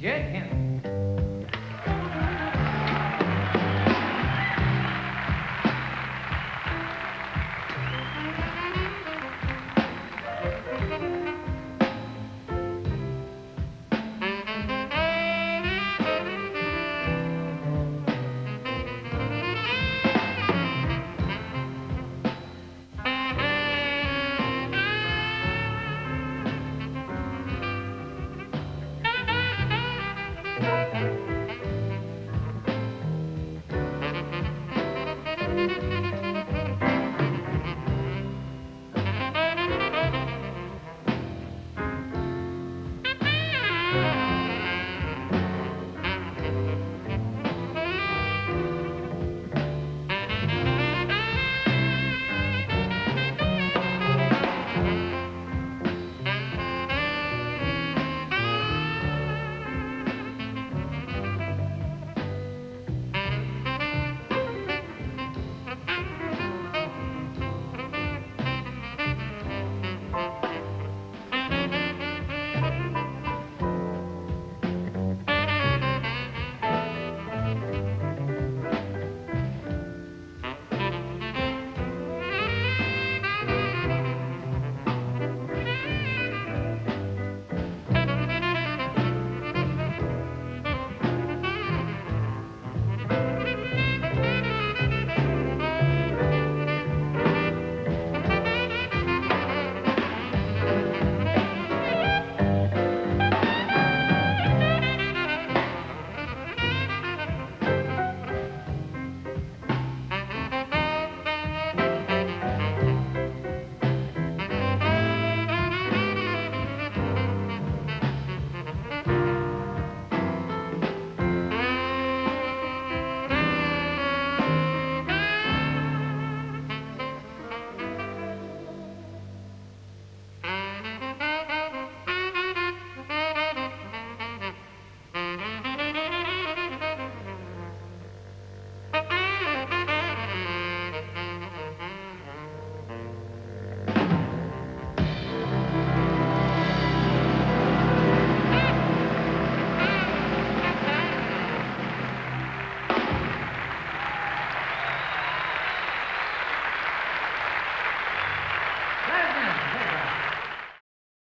Get him.